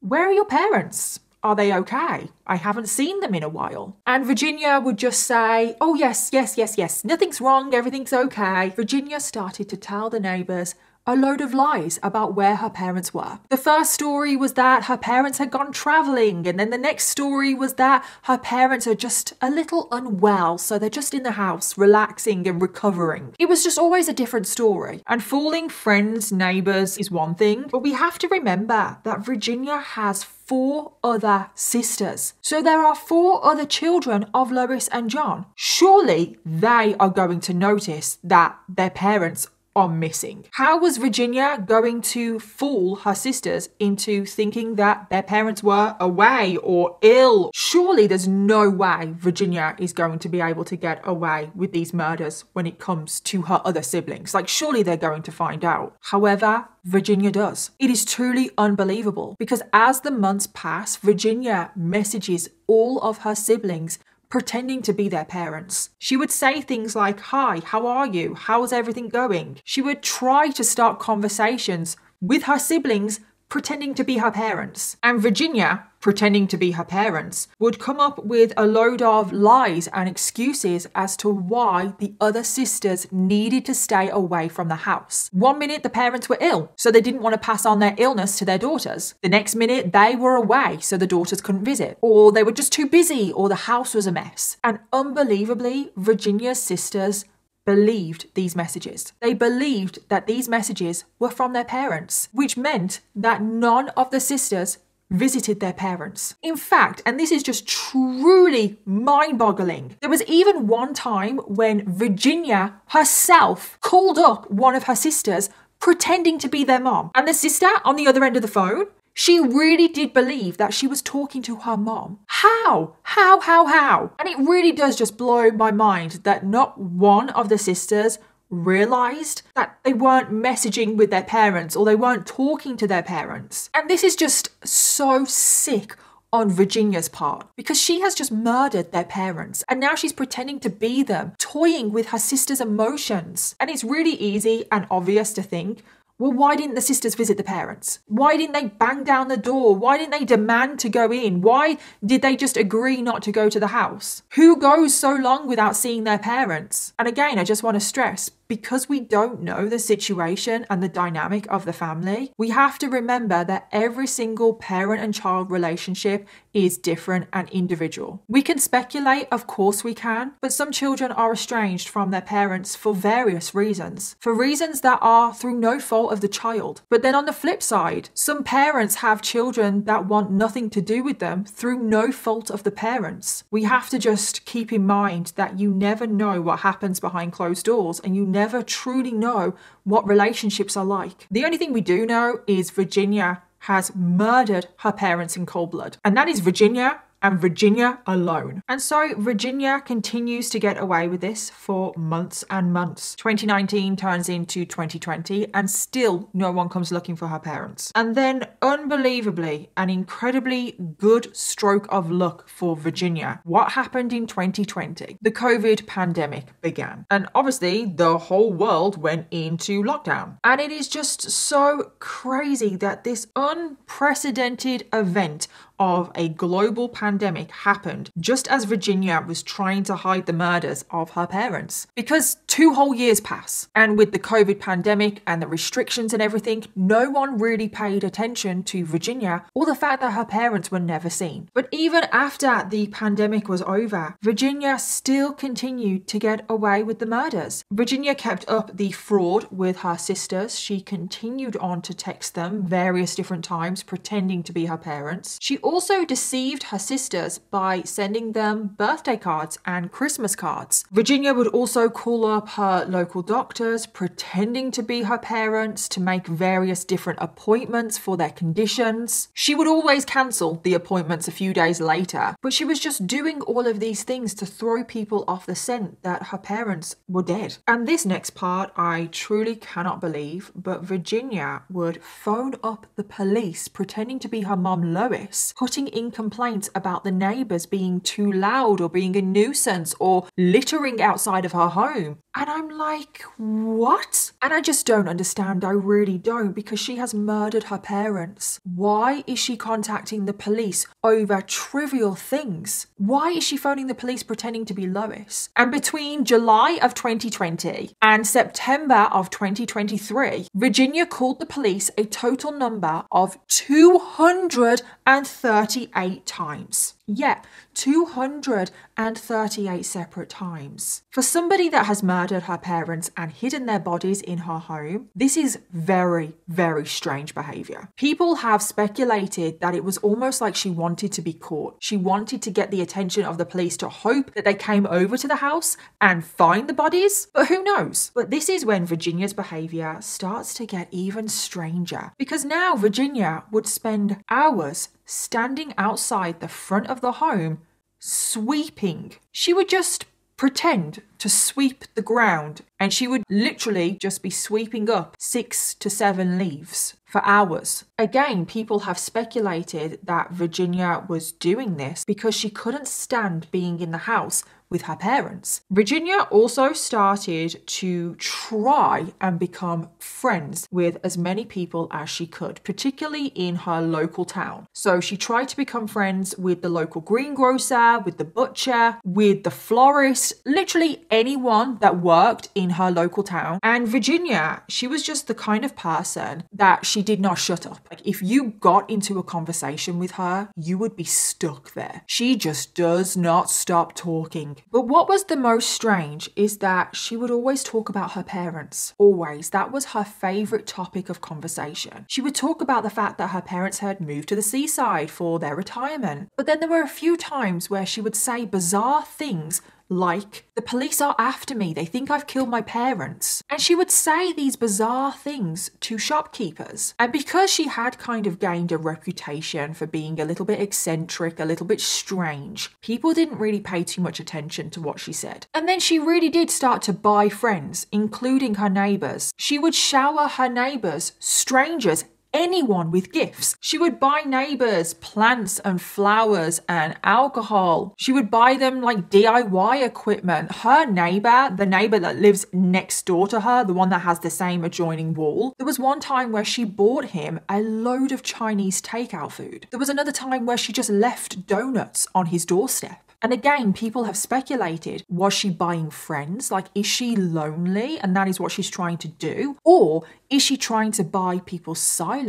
Speaker 4: Where are your parents? Are they okay? I haven't seen them in a while. And Virginia would just say, Oh, yes, yes, yes, yes, nothing's wrong, everything's okay. Virginia started to tell the neighbours a load of lies about where her parents were. The first story was that her parents had gone travelling, and then the next story was that her parents are just a little unwell, so they're just in the house, relaxing and recovering. It was just always a different story. And fooling friends, neighbours is one thing, but we have to remember that Virginia has four other sisters. So there are four other children of Lois and John. Surely they are going to notice that their parents are missing. How was Virginia going to fool her sisters into thinking that their parents were away or ill? Surely there's no way Virginia is going to be able to get away with these murders when it comes to her other siblings. Like, surely they're going to find out. However, Virginia does. It is truly unbelievable because as the months pass, Virginia messages all of her siblings pretending to be their parents. She would say things like, Hi, how are you? How's everything going? She would try to start conversations with her siblings pretending to be her parents. And Virginia, pretending to be her parents, would come up with a load of lies and excuses as to why the other sisters needed to stay away from the house. One minute the parents were ill, so they didn't want to pass on their illness to their daughters. The next minute they were away, so the daughters couldn't visit. Or they were just too busy, or the house was a mess. And unbelievably, Virginia's sisters believed these messages. They believed that these messages were from their parents, which meant that none of the sisters visited their parents. In fact, and this is just truly mind boggling, there was even one time when Virginia herself called up one of her sisters pretending to be their mom. And the sister on the other end of the phone she really did believe that she was talking to her mom. How? How, how, how? And it really does just blow my mind that not one of the sisters realized that they weren't messaging with their parents or they weren't talking to their parents. And this is just so sick on Virginia's part because she has just murdered their parents and now she's pretending to be them, toying with her sister's emotions. And it's really easy and obvious to think, well, why didn't the sisters visit the parents? Why didn't they bang down the door? Why didn't they demand to go in? Why did they just agree not to go to the house? Who goes so long without seeing their parents? And again, I just want to stress because we don't know the situation and the dynamic of the family, we have to remember that every single parent and child relationship is different and individual. We can speculate, of course we can, but some children are estranged from their parents for various reasons, for reasons that are through no fault of the child. But then on the flip side, some parents have children that want nothing to do with them through no fault of the parents. We have to just keep in mind that you never know what happens behind closed doors and you never truly know what relationships are like. The only thing we do know is Virginia has murdered her parents in cold blood. And that is Virginia and Virginia alone. And so Virginia continues to get away with this for months and months. 2019 turns into 2020 and still no one comes looking for her parents. And then unbelievably, an incredibly good stroke of luck for Virginia. What happened in 2020? The COVID pandemic began. And obviously the whole world went into lockdown. And it is just so crazy that this unprecedented event of a global pandemic happened just as Virginia was trying to hide the murders of her parents. Because two whole years pass, and with the COVID pandemic and the restrictions and everything, no one really paid attention to Virginia or the fact that her parents were never seen. But even after the pandemic was over, Virginia still continued to get away with the murders. Virginia kept up the fraud with her sisters. She continued on to text them various different times, pretending to be her parents. She also deceived her sisters by sending them birthday cards and Christmas cards. Virginia would also call up her local doctors, pretending to be her parents to make various different appointments for their conditions. She would always cancel the appointments a few days later, but she was just doing all of these things to throw people off the scent that her parents were dead. And this next part, I truly cannot believe, but Virginia would phone up the police pretending to be her mom Lois putting in complaints about the neighbours being too loud or being a nuisance or littering outside of her home. And I'm like, what? And I just don't understand. I really don't because she has murdered her parents. Why is she contacting the police over trivial things? Why is she phoning the police pretending to be Lois? And between July of 2020 and September of 2023, Virginia called the police a total number of 238 times. Yeah, 238 separate times. For somebody that has murdered her parents and hidden their bodies in her home, this is very, very strange behavior. People have speculated that it was almost like she wanted to be caught. She wanted to get the attention of the police to hope that they came over to the house and find the bodies, but who knows? But this is when Virginia's behavior starts to get even stranger because now Virginia would spend hours standing outside the front of the home, sweeping. She would just pretend to sweep the ground and she would literally just be sweeping up six to seven leaves for hours. Again, people have speculated that Virginia was doing this because she couldn't stand being in the house with her parents. Virginia also started to try and become friends with as many people as she could, particularly in her local town. So she tried to become friends with the local greengrocer, with the butcher, with the florist, literally anyone that worked in her local town. And Virginia, she was just the kind of person that she did not shut up. Like if you got into a conversation with her, you would be stuck there. She just does not stop talking. But what was the most strange is that she would always talk about her parents. Always. That was her favorite topic of conversation. She would talk about the fact that her parents had moved to the seaside for their retirement. But then there were a few times where she would say bizarre things like, the police are after me, they think I've killed my parents. And she would say these bizarre things to shopkeepers. And because she had kind of gained a reputation for being a little bit eccentric, a little bit strange, people didn't really pay too much attention to what she said. And then she really did start to buy friends, including her neighbours. She would shower her neighbours, strangers, anyone with gifts. She would buy neighbors plants and flowers and alcohol. She would buy them like DIY equipment. Her neighbor, the neighbor that lives next door to her, the one that has the same adjoining wall, there was one time where she bought him a load of Chinese takeout food. There was another time where she just left donuts on his doorstep. And again, people have speculated was she buying friends? Like, is she lonely and that is what she's trying to do? Or is she trying to buy people's silence?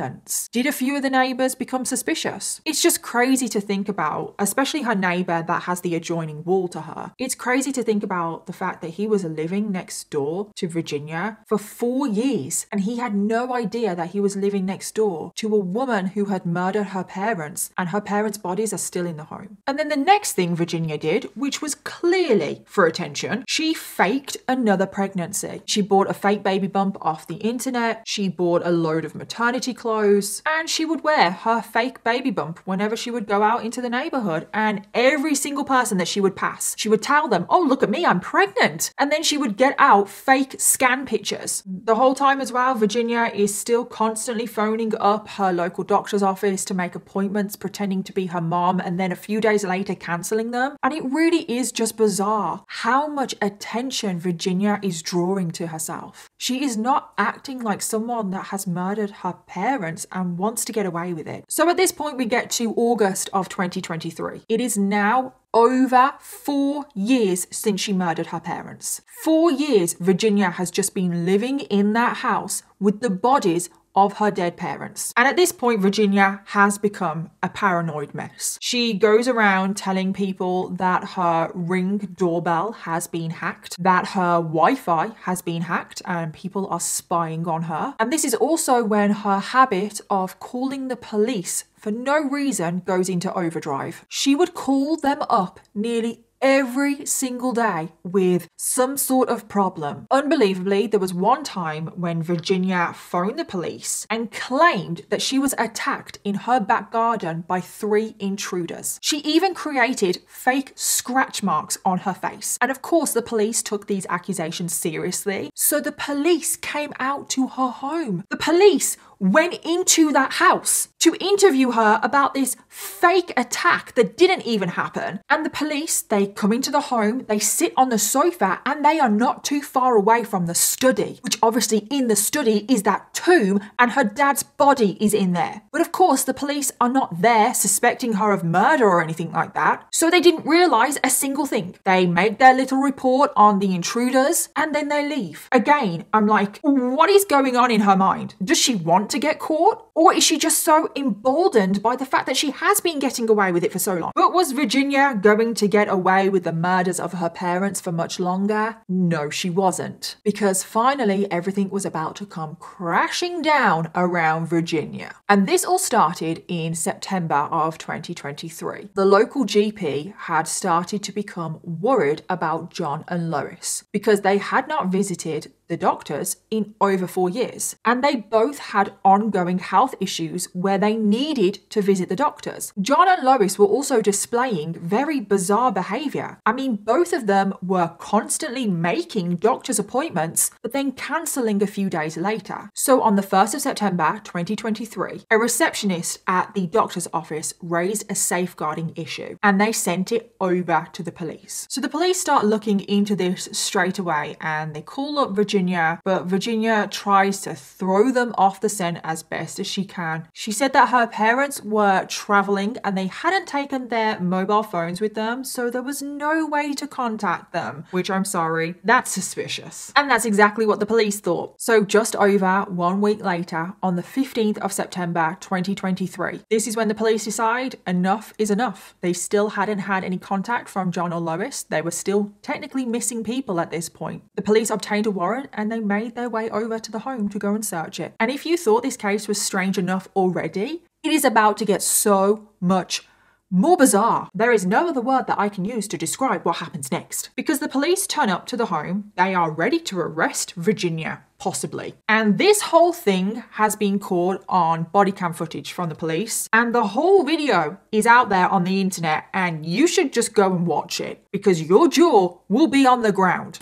Speaker 4: Did a few of the neighbours become suspicious? It's just crazy to think about, especially her neighbour that has the adjoining wall to her. It's crazy to think about the fact that he was living next door to Virginia for four years and he had no idea that he was living next door to a woman who had murdered her parents and her parents' bodies are still in the home. And then the next thing Virginia Virginia did, which was clearly for attention. She faked another pregnancy. She bought a fake baby bump off the internet, she bought a load of maternity clothes, and she would wear her fake baby bump whenever she would go out into the neighborhood. And every single person that she would pass, she would tell them, Oh, look at me, I'm pregnant. And then she would get out fake scan pictures. The whole time as well, Virginia is still constantly phoning up her local doctor's office to make appointments, pretending to be her mom, and then a few days later canceling them. And it really is just bizarre how much attention Virginia is drawing to herself. She is not acting like someone that has murdered her parents and wants to get away with it. So at this point, we get to August of 2023. It is now over four years since she murdered her parents. Four years Virginia has just been living in that house with the bodies of her dead parents. And at this point, Virginia has become a paranoid mess. She goes around telling people that her ring doorbell has been hacked, that her Wi Fi has been hacked, and people are spying on her. And this is also when her habit of calling the police for no reason goes into overdrive. She would call them up nearly every single day with some sort of problem. Unbelievably, there was one time when Virginia phoned the police and claimed that she was attacked in her back garden by three intruders. She even created fake scratch marks on her face. And of course, the police took these accusations seriously. So the police came out to her home. The police went into that house to interview her about this fake attack that didn't even happen. And the police, they come into the home, they sit on the sofa, and they are not too far away from the study, which obviously in the study is that tomb, and her dad's body is in there. But of course, the police are not there suspecting her of murder or anything like that, so they didn't realize a single thing. They make their little report on the intruders and then they leave. Again, I'm like, what is going on in her mind? Does she want to get caught? Or is she just so emboldened by the fact that she has been getting away with it for so long. But was Virginia going to get away with the murders of her parents for much longer? No, she wasn't. Because finally, everything was about to come crashing down around Virginia. And this all started in September of 2023. The local GP had started to become worried about John and Lois because they had not visited the doctors in over four years. And they both had ongoing health issues where they needed to visit the doctors. John and Lois were also displaying very bizarre behavior. I mean, both of them were constantly making doctor's appointments, but then cancelling a few days later. So on the 1st of September 2023, a receptionist at the doctor's office raised a safeguarding issue and they sent it over to the police. So the police start looking into this straight away and they call up Virginia Virginia, but Virginia tries to throw them off the scent as best as she can. She said that her parents were traveling and they hadn't taken their mobile phones with them, so there was no way to contact them, which I'm sorry, that's suspicious. And that's exactly what the police thought. So just over one week later, on the 15th of September 2023, this is when the police decide enough is enough. They still hadn't had any contact from John or Lois. They were still technically missing people at this point. The police obtained a warrant and they made their way over to the home to go and search it. And if you thought this case was strange enough already, it is about to get so much more bizarre. There is no other word that I can use to describe what happens next. Because the police turn up to the home, they are ready to arrest Virginia, possibly. And this whole thing has been caught on body cam footage from the police, and the whole video is out there on the internet, and you should just go and watch it because your jaw will be on the ground.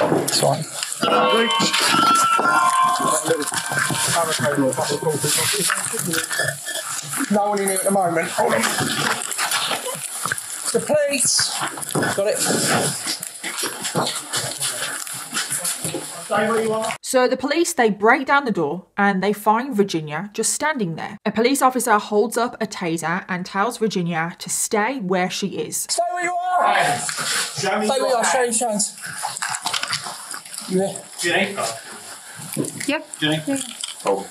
Speaker 1: It's fine. No one in here at the moment. Hold on. The police. Got it. Stay where you are.
Speaker 4: So the police they break down the door and they find Virginia just standing there. A police officer holds up a taser and tells Virginia to stay where she is.
Speaker 1: Stay where you are.
Speaker 2: Show
Speaker 1: Stay where you are. Show your hands. You here?
Speaker 2: Jenny?
Speaker 3: Yep.
Speaker 2: Jenny? Cool. Oh.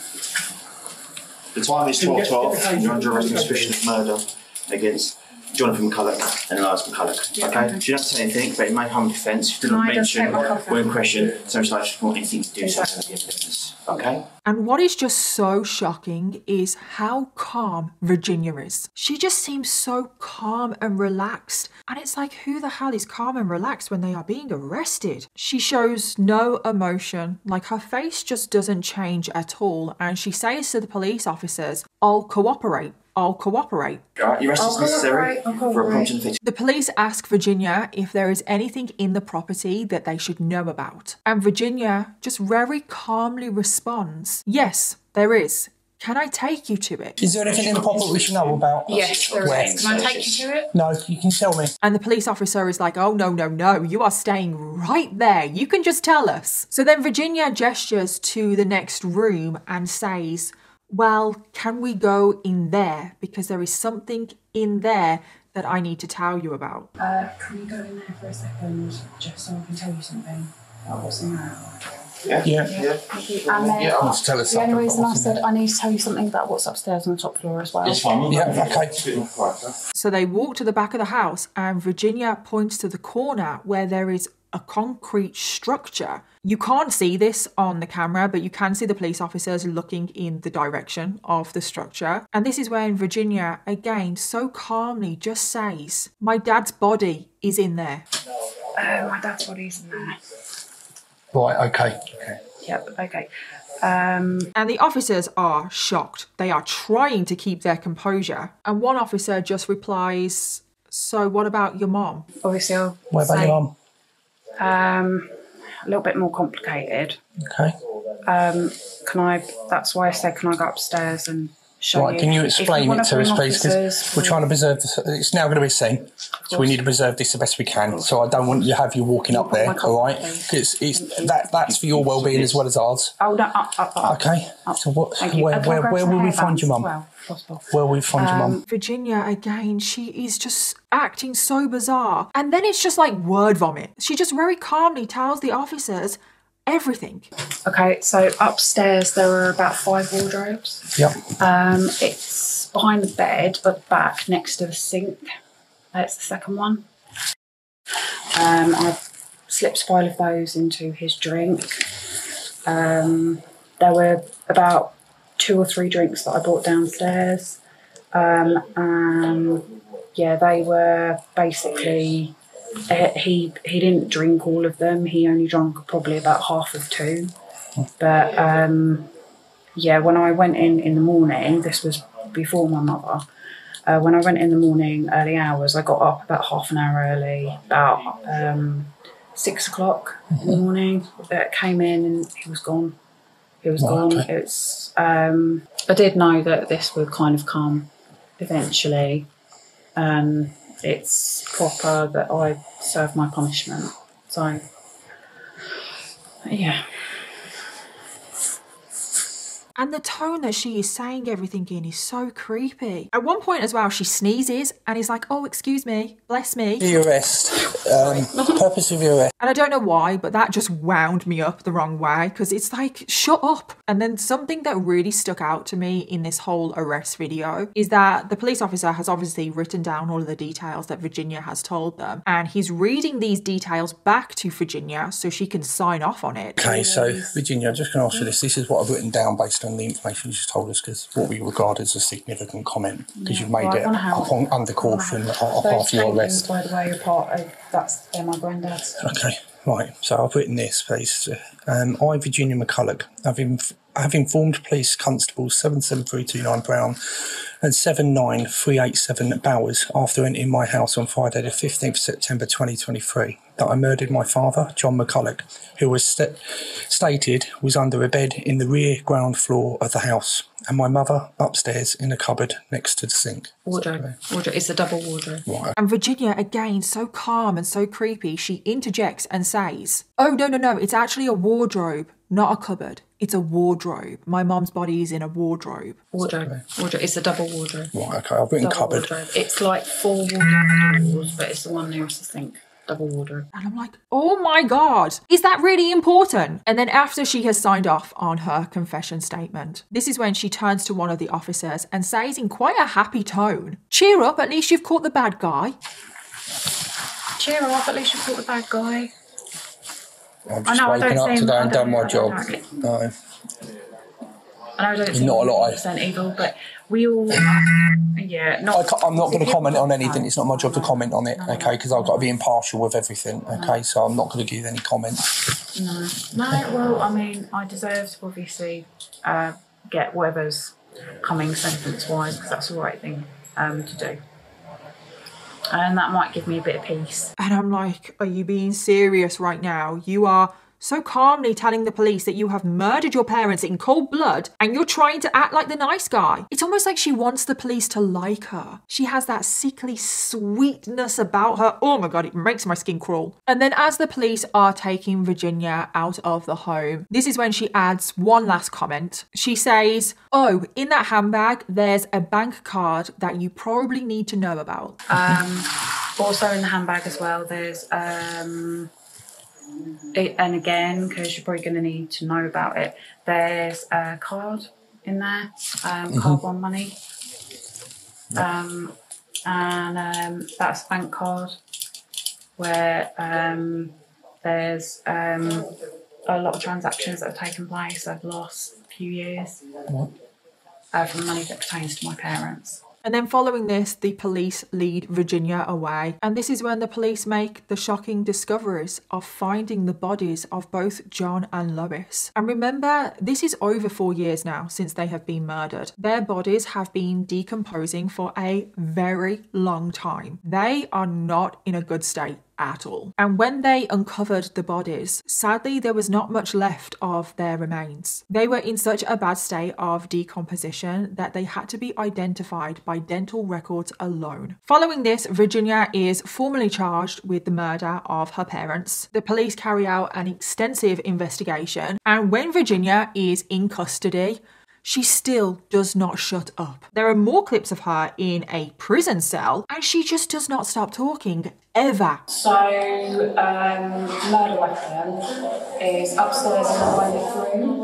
Speaker 2: The time is 12 You're under arrest on suspicion of murder against Jonathan McCullough and Elias McCullough.
Speaker 3: Yeah,
Speaker 2: okay?
Speaker 3: okay.
Speaker 2: So you don't say anything, but in my harm defence. You do
Speaker 3: No,
Speaker 2: not
Speaker 3: I don't
Speaker 2: mention
Speaker 3: take my cover.
Speaker 2: when in question, so much like to report anything to do
Speaker 3: Exactly.
Speaker 2: something with the business. Okay?
Speaker 4: And what is just so shocking is how calm Virginia is. She just seems so calm and relaxed. And it's like, who the hell is calm and relaxed when they are being arrested? She shows no emotion, like her face just doesn't change at all. And she says to the police officers, I'll cooperate. I'll cooperate.
Speaker 2: Alright, your arrest
Speaker 3: I'll
Speaker 2: is necessary
Speaker 3: cooperate,
Speaker 2: for a
Speaker 3: cooperate.
Speaker 2: prompt and effective
Speaker 4: The police ask Virginia if there is anything in the property that they should know about. And Virginia just very calmly responds, Yes, there is. Can I take you to it?
Speaker 1: Is there anything in the property we should know about?
Speaker 3: Yes, there
Speaker 1: Where?
Speaker 3: is. Can I take you to it?
Speaker 1: No, you can tell me.
Speaker 4: And the police officer is like, Oh, no, no, no, you are staying right there. You can just tell us. So then Virginia gestures to the next room and says, Well, can we go in there? Because there is something in there that I need to tell you about.
Speaker 3: Uh, can we go in there for a second, just so I can tell you something about what's in there?
Speaker 1: Yeah.
Speaker 3: Thank you. And then
Speaker 1: Want to tell us
Speaker 3: the only reason I
Speaker 1: about what's in
Speaker 3: said
Speaker 1: there?
Speaker 3: I need to tell you something about what's upstairs on the top floor as well.
Speaker 2: It's fine.
Speaker 1: Yeah, okay.
Speaker 4: So they walk to the back of the house, and Virginia points to the corner where there is a concrete structure. You can't see this on the camera, but you can see the police officers looking in the direction of the structure. And this is when Virginia, again, so calmly just says, My dad's body is in there.
Speaker 3: Oh, my dad's body's in there.
Speaker 1: Right, okay. okay.
Speaker 3: Yep, okay. Um,
Speaker 4: And the officers are shocked. They are trying to keep their composure. And one officer just replies, So what about your mom?
Speaker 3: obviously, I'll
Speaker 1: What about
Speaker 3: say,
Speaker 1: your mum?
Speaker 3: Um, a little bit more complicated.
Speaker 1: Okay.
Speaker 3: Um, can I? That's why I said, can I go upstairs and show
Speaker 1: Right,
Speaker 3: you?
Speaker 1: can you explain it to us, please? Because we're trying to preserve this. It's now going to be seen, so we need to preserve this the best we can. So I don't want you to have you walking up there, all right? Because it's that that's for your well-being as well as ours.
Speaker 3: Oh no! Up, up, up.
Speaker 1: Okay. So what? Where
Speaker 3: I
Speaker 1: where, where will we find your mum?
Speaker 3: Well, possible.
Speaker 1: Where will we find your mum?
Speaker 4: Virginia, again, she is just acting so bizarre. And then it's just like word vomit. She just very calmly tells the officers, everything.
Speaker 3: Okay, so upstairs there are about five wardrobes.
Speaker 1: Yep.
Speaker 3: Um, it's behind the bed, but back next to the sink. That's the second one. Um, I slipped five of those into his drink. Um, there were about two or three drinks that I brought downstairs. Um, and yeah, they were basically. Uh, he he didn't drink all of them. He only drank probably about half of two. But um, yeah, when I went in in the morning, this was before my mother. Uh, when I went in the morning, early hours, I got up about half an hour early, about um, six o'clock in the morning. Uh, came in and he was gone. He was gone.
Speaker 1: okay.
Speaker 3: It's. Um, I did know that this would kind of come eventually. Um, it's proper that I serve my punishment. So, yeah.
Speaker 4: And the tone that she is saying everything in is so creepy. At one point as well, she sneezes and he's like, oh, excuse me, bless me.
Speaker 1: The arrest. Um, purpose of your arrest.
Speaker 4: And I don't know why, but that just wound me up the wrong way because it's like, shut up. And then something that really stuck out to me in this whole arrest video is that the police officer has obviously written down all of the details that Virginia has told them. And he's reading these details back to Virginia so she can sign off on it.
Speaker 1: Okay, so Virginia, I'm just going to ask you this. This is what I've written down based on the information you just told us, because what we regard as a significant comment, because you've made
Speaker 3: Well,
Speaker 1: it upon, under caution half your arrest.
Speaker 3: by the way, are part of that's they're my granddad's.
Speaker 1: Okay, right. So I've written this, please. Um, I, Virginia McCullough, have, inf- have informed police constables 77329 Brown and 79387 Bowers after entering my house on Friday, the 15th of September 2023, that I murdered my father, John McCullough, who was st- stated was under a bed in the rear ground floor of the house, and my mother upstairs in a cupboard next to the sink.
Speaker 3: Wardrobe. Wardrobe. It's a double wardrobe.
Speaker 1: Right.
Speaker 4: And Virginia, again, so calm and so creepy, she interjects and says, Oh, no, no, no, it's actually a wardrobe, not a cupboard. It's a wardrobe. My mom's body is in a wardrobe.
Speaker 3: Wardrobe. Wardrobe. It's a double wardrobe.
Speaker 1: Right, okay, I've written
Speaker 3: Double
Speaker 1: cupboard.
Speaker 3: wardrobe. It's like four wardrobe doors, but it's the one nearest the sink. Double wardrobe.
Speaker 4: And I'm like, oh my God, is that really important? And then after she has signed off on her confession statement, this is when she turns to one of the officers and says in quite a happy tone, Cheer up, at least you've caught the bad guy.
Speaker 3: Cheer up, at least you've caught the bad guy.
Speaker 1: I've
Speaker 3: I
Speaker 1: just
Speaker 3: know, I
Speaker 1: woken
Speaker 3: don't
Speaker 1: up today
Speaker 3: I
Speaker 1: and done my job. No.
Speaker 3: I know I don't seem
Speaker 1: Not a lot,
Speaker 3: percent evil, but we all, yeah,
Speaker 1: I
Speaker 3: not.
Speaker 1: ca- I'm not going to comment on anything. It's not my job to comment on it,
Speaker 3: no,
Speaker 1: okay? Because I've got to be impartial with everything, okay? So I'm not going to give any comments.
Speaker 3: No, no. Well, I mean, I deserve to obviously uh, get whatever's coming sentence-wise because that's the right thing um, to do, and that might give me a bit of peace.
Speaker 4: And I'm like, are you being serious right now? You are so calmly telling the police that you have murdered your parents in cold blood and you're trying to act like the nice guy. It's almost like she wants the police to like her. She has that sickly sweetness about her. Oh my god, it makes my skin crawl. And then as the police are taking Virginia out of the home, this is when she adds one last comment. She says, Oh, in that handbag, there's a bank card that you probably need to know about.
Speaker 3: Um, also in the handbag as well, there's um, it, and again because you're probably going to need to know about it. There's a card in there, um, card one money, um, and um, that's a bank card where um, there's um, a lot of transactions that have taken place over the last few years uh, from money that pertains to my parents.
Speaker 4: And then following this, the police lead Virginia away. And this is when the police make the shocking discoveries of finding the bodies of both John and Lois. And remember, this is over four years now since they have been murdered. Their bodies have been decomposing for a very long time. They are not in a good state at all. And when they uncovered the bodies, sadly, there was not much left of their remains. They were in such a bad state of decomposition that they had to be identified by dental records alone. Following this, Virginia is formally charged with the murder of her parents. The police carry out an extensive investigation, and when Virginia is in custody, she still does not shut up. There are more clips of her in a prison cell, and she just does not stop talking ever.
Speaker 3: So, um, murder weapon is upstairs in the toilet room,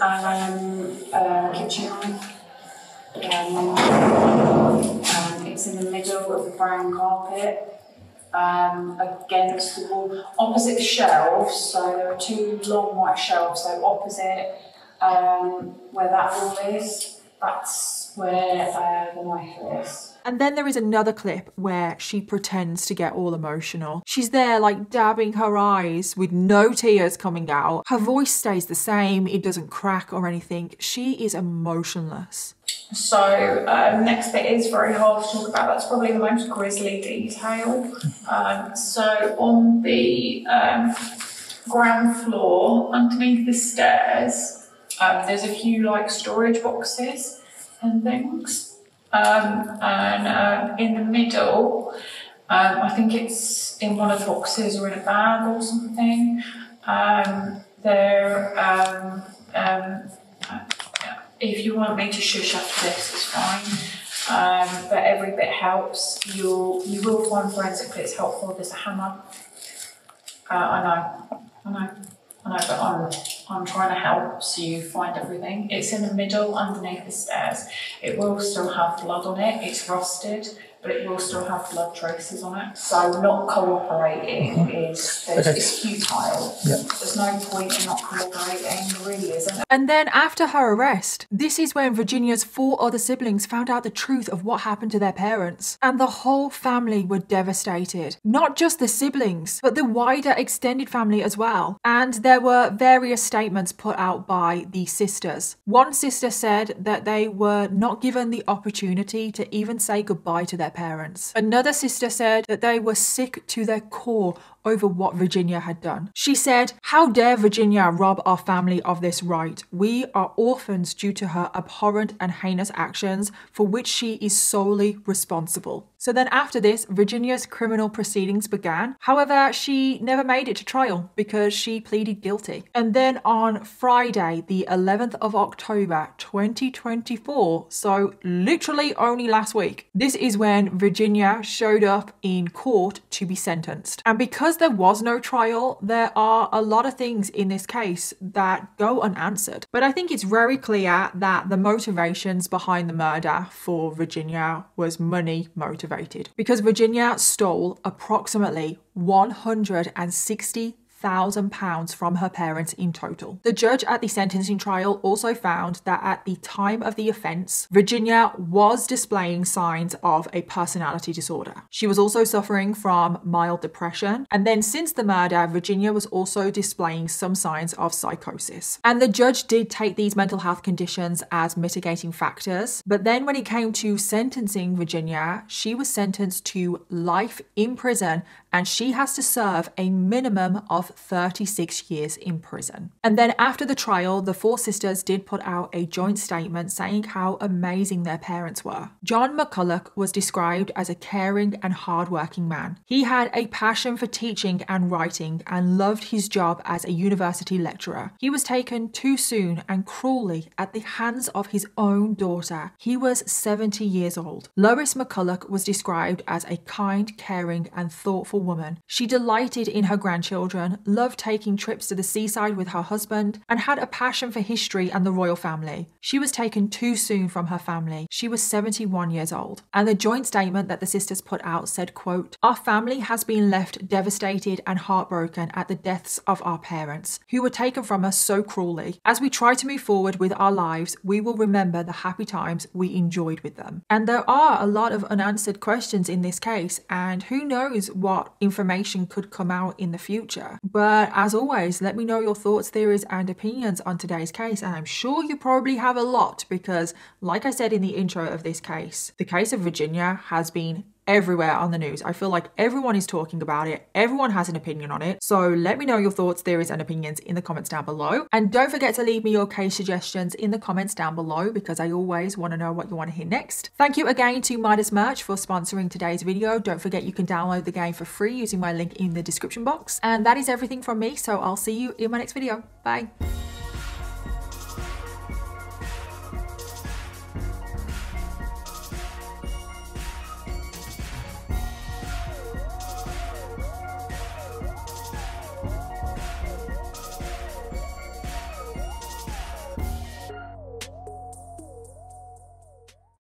Speaker 3: um, uh, kitchen. Um, it's in the middle of the brown carpet, um, against the wall, opposite the shelves. So there are two long white shelves. So opposite um, where that wall is, that's where uh, the knife is.
Speaker 4: And then there is another clip where she pretends to get all emotional. She's there, like dabbing her eyes with no tears coming out. Her voice stays the same, it doesn't crack or anything. She is emotionless.
Speaker 3: So, um, next bit is very hard to talk about. That's probably the most grisly detail. Um, so, on the um, ground floor, underneath the stairs, um, there's a few like storage boxes and things. Um, and um, in the middle, um, I think it's in one of the boxes or in a bag or something. Um, there, um, if you want me to shush after this, it's fine. But every bit helps. You'll you will find forensic bits helpful. There's a hammer. Uh, I know, I know, I know, but I'm I'm trying to help so you find everything. It's in the middle underneath the stairs. It will still have blood on it. It's rusted, but it will still have blood traces on it. So not cooperating
Speaker 1: Mm-hmm.
Speaker 3: is there's,
Speaker 1: Okay.
Speaker 3: it's futile.
Speaker 1: Yeah.
Speaker 3: There's no point in not cooperating. There really isn't.
Speaker 4: And then after her arrest, this is when Virginia's four other siblings found out the truth of what happened to their parents. And the whole family were devastated. Not just the siblings, but the wider extended family as well. And there were various statements put out by the sisters. One sister said that they were not given the opportunity to even say goodbye to their parents. Another sister said that they were sick to their core over what Virginia had done. She said, How dare Virginia rob our family of this right? We are orphans due to her abhorrent and heinous actions for which she is solely responsible. So then, after this, Virginia's criminal proceedings began. However, she never made it to trial because she pleaded guilty. And then on Friday, the 11th of October 2024, so literally only last week, this is when Virginia showed up in court to be sentenced. And because there was no trial, there are a lot of things in this case that go unanswered. But I think it's very clear that the motivations behind the murder for Virginia was money motivated. Because Virginia stole approximately 160 thousand pounds from her parents in total. The judge at the sentencing trial also found that at the time of the offence, Virginia was displaying signs of a personality disorder. She was also suffering from mild depression, and then since the murder, Virginia was also displaying some signs of psychosis. And the judge did take these mental health conditions as mitigating factors, but then when it came to sentencing Virginia, she was sentenced to life in prison and she has to serve a minimum of 36 years in prison. And then after the trial, the four sisters did put out a joint statement saying how amazing their parents were. John McCullough was described as a caring and hardworking man. He had a passion for teaching and writing and loved his job as a university lecturer. He was taken too soon and cruelly at the hands of his own daughter. He was 70 years old. Lois McCullough was described as a kind, caring, and thoughtful woman. She delighted in her grandchildren, loved taking trips to the seaside with her husband, and had a passion for history and the royal family. She was taken too soon from her family. She was 71 years old. And the joint statement that the sisters put out said, quote, Our family has been left devastated and heartbroken at the deaths of our parents, who were taken from us so cruelly. As we try to move forward with our lives, we will remember the happy times we enjoyed with them. And there are a lot of unanswered questions in this case, and who knows what information could come out in the future. But as always, let me know your thoughts, theories, and opinions on today's case. And I'm sure you probably have a lot because, like I said in the intro of this case, the case of Virginia has been everywhere on the news. I feel like everyone is talking about it. Everyone has an opinion on it. So let me know your thoughts, theories, and opinions in the comments down below. And don't forget to leave me your case suggestions in the comments down below because I always want to know what you want to hear next. Thank you again to Midas Merge for sponsoring today's video. Don't forget you can download the game for free using my link in the description box. And that is everything from me. So I'll see you in my next video. Bye.